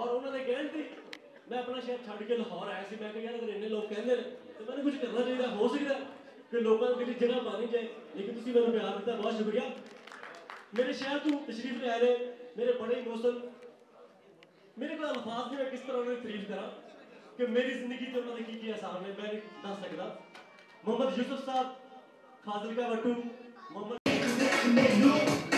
اور انہوں نے کہن دی میں اپنا شہر چھڑ کے لاہور آیا سی۔ میں کہ یار، اگر لوگ کہندے نے تو میں نے کچھ کرنا چاہیے ہو سکتا ہے. کہ لوگوں کے لیے جگہ پانی جائے لیکن تسی میرے پیار دیتا، بہت شکریہ۔ میرے شہر تو تشریف لے آئے، میرے بڑے محسن میرے کو الفاظ میں کس طرح انہوں نے تعریف کرا کہ میری زندگی تو انہوں نے کی کیا سامنے میں دس سکتا۔ محمد یوسف صاحب، فاضل کا وٹو محمد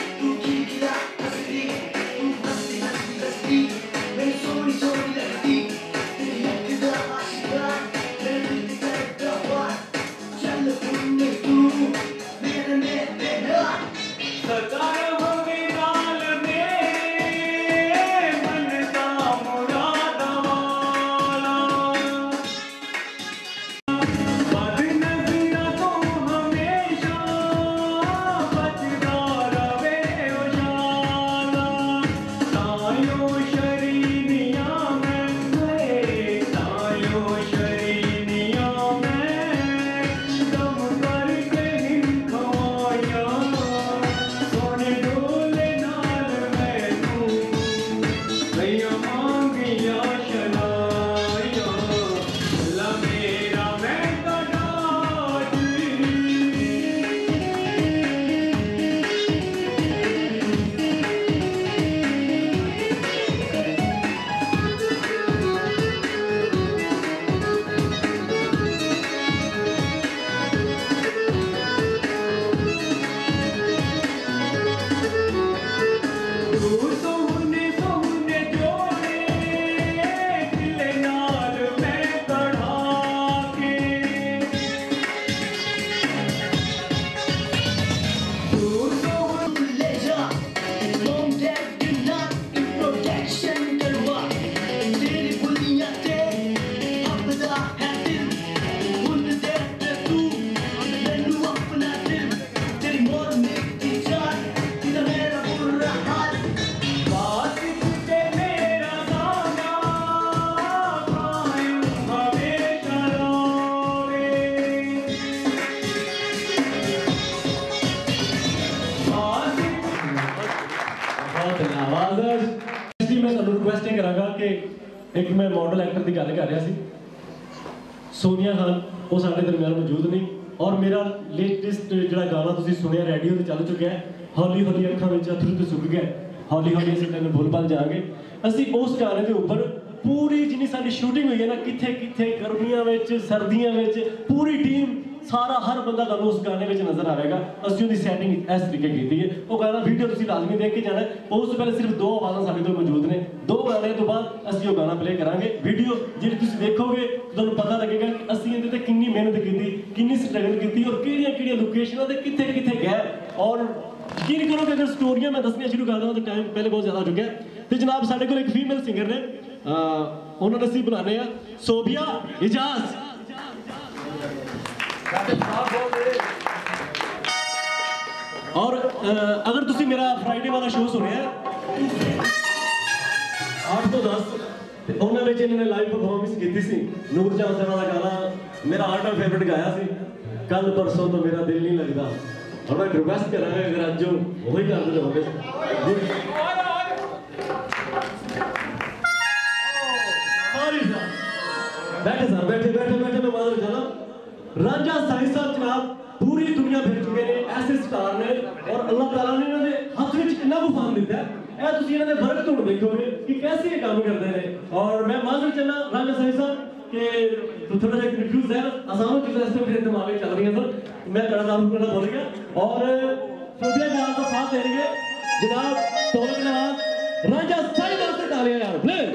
ਇੱਕ ਮੈਂ ਮਾਡਲ ਐਕਟਰ ਦੀ ਗੱਲ ਕਰ ਰਿਹਾ ਸੀ। ਸੋਨੀਆ ਖਾਨ, ਉਹ ਸਾਡੇ ਦਰਮਿਆਨ ਮੌਜੂਦ ਨਹੀਂ ਔਰ ਮੇਰਾ ਲੇਟੈਸਟ ਜਿਹੜਾ ਗਾਣਾ ਤੁਸੀਂ ਸੁਣਿਆ ਰੇਡੀਓ ਤੇ ਚੱਲ ਚੁੱਕਿਆ ਹੌਲੀ ਹੌਲੀ ਅੱਖਾਂ ਵਿੱਚ ਅਥਰੂ ਤੇ ਸੁੱਕ ਗਿਆ ਹੌਲੀ ਹੌਲੀ ਅਸੀਂ ਤੈਨੂੰ ਭੁੱਲ ਭੱਲ ਜਾਵਾਂਗੇ। ਅਸੀਂ ਉਸ ਗਾਣੇ ਦੇ ਉੱਪਰ ਪੂਰੀ ਜਿੰਨੀ ਸਾਡੀ ਸ਼ੂਟਿੰਗ ਹੋਈ ਹੈ ਨਾ ਕਿੱਥੇ ਕਿੱਥੇ ਗਰਮੀਆਂ ਵਿੱਚ, ਸਰਦੀਆਂ ਵਿੱਚ, ਪੂਰੀ ਟੀਮ ਸਾਰਾ ਹਰ ਬੰਦਾ ਤੁਹਾਨੂੰ ਉਸ ਗਾਣੇ ਵਿੱਚ ਨਜ਼ਰ ਆਵੇਗਾ। ਅਸੀਂ ਉਹਦੀ ਸੈਟਿੰਗ ਇਸ ਤਰੀਕੇ ਕੀਤੀ ਹੈ। ਉਹ ਗਾਣਾ ਵੀਡੀਓ ਤੁਸੀਂ ਲਾਜ਼ਮੀ ਦੇਖ ਕੇ ਜਾਣਾ ਉਸ ਤੋਂ ਪਹਿਲੇ ਸਿਰਫ ਦੋ ਆਵਾਜ਼ਾਂ ਸਾਡੇ ਕੋਲ ਮੌਜੂਦ ਨੇ। ਦੋ ਗਾਣੇ ਤੋਂ ਬਾਅਦ ਅਸੀਂ ਉਹ ਗਾਣਾ ਪਲੇ ਕਰਾਂਗੇ। ਵੀਡੀਓ ਜਿਹੜੀ ਤੁਸੀਂ ਦੇਖੋਗੇ, ਤੁਹਾਨੂੰ ਪਤਾ ਲੱਗੇਗਾ ਕਿ ਅਸੀਂ ਇਹਦੇ ਤੇ ਕਿੰਨੀ ਮਿਹਨਤ ਕੀਤੀ, ਕਿੰਨੀ ਸਟਰਗਲ ਕੀਤੀ ਔਰ ਕਿਹੜੀਆਂ ਕਿਹੜੀਆਂ ਲੋਕੇਸ਼ਨਾਂ ਤੇ ਕਿੱਥੇ ਕਿੱਥੇ ਗਏ। ਔਰ ਯਕੀਨ ਕਰੋ ਕਿ ਅਗਰ ਸਟੋਰੀਆਂ ਮੈਂ ਦੱਸਣੀਆਂ ਸ਼ੁਰੂ ਕਰ ਦਵਾਂ ਤਾਂ ਟਾਈਮ ਪਹਿਲੇ ਬਹੁਤ ਜ਼ਿਆਦਾ ਹੋ ਚੁੱਕਿਆ ਹੈ। ਤੇ ਜਨਾਬ, ਸਾਡੇ ਕੋਲ ਇੱਕ ਫੀਮੇਲ ਸਿੰਗਰ ਨੇ। ਉਹਨਾਂ ਨੂੰ ਅਸੀਂ ਬੁਲਾਉਂਦੇ ਆ ਸੋਬੀਆ ਇਜਾਜ਼। ਔਰ ਅਗਰ ਤੁਸੀਂ ਮੇਰਾ ਫਰਾਈਡੇ ਵਾਲਾ ਸ਼ੋਅ ਸੁਣਿਆ 8 ਤੋਂ 10 ਤੇ ਉਹਨਾਂ ਵਿੱਚ ਇਹਨਾਂ ਨੇ ਲਾਈਵ ਪਰਫਾਰਮੈਂਸ ਕੀਤੀ ਸੀ। ਨੂਰ ਜਹਾਂ ਸਾਹਿਬ ਦਾ ਗਾਣਾ, ਮੇਰਾ ਆਲ ਟਾਈਮ ਫੇਵਰਿਟ ਗਾਇਆ ਸੀ। ਕੱਲ ਪਰਸੋਂ ਤੋਂ ਮੇਰਾ ਦਿਲ ਨਹੀਂ ਲੱਗਦਾ। ਹੁਣ ਰਿਕਵੈਸਟ ਕਰਾਂਗਾ, ਅਗਰ ਅੱਜ ਉਹ ਹੀ ਕਰ ਦਿੰਦੇ ਸੌਰੀ ਸਰ। ਬੈਠੇ ਸਰ ਬੈਠੇ ਬੈਠੇ ਬੈਠੇ, ਮੈਂ ਮਾਦਰ ਜਾਣਾ। رانجہ سائن صاحب جناب پوری دنیا بھیج چکے ہیں ایسے ستار نے اور اللہ تعالیٰ نے انہوں نے ہاتھ میں چکنہ کو فان دیتا ہے۔ اے تو سینہ نے بھرک توڑ دیکھو گے کہ کیسے یہ کام کرتے ہیں؟ اور میں معذر چلنا رانجہ سائن صاحب کہ تو تھوڑا جائے کنفیوز ہے آسانوں کی طرح سے پھر اتنے مامے چل رہی ہیں سر۔ میں کڑا نام کرنا بول گیا۔ اور فوزیہ جناب کا ساتھ دے رہی ہے جناب تولک نواز رانجہ سائن صاحب سے تالیہ یار پلے